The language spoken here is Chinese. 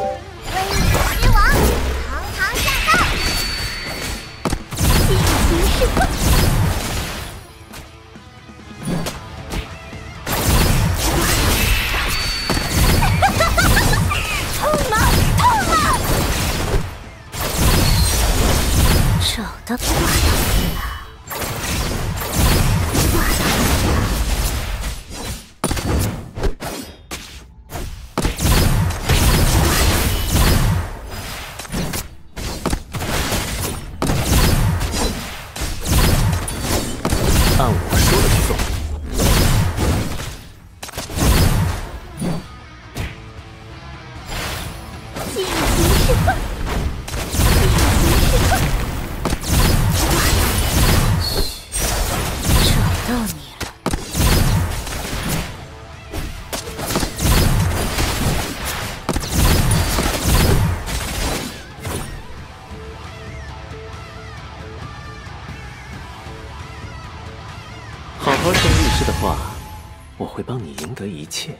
威武之王，堂堂驾到，尽情释放！哈哈哈哈哈，了。Aula. 教授律师的话，我会帮你赢得一切。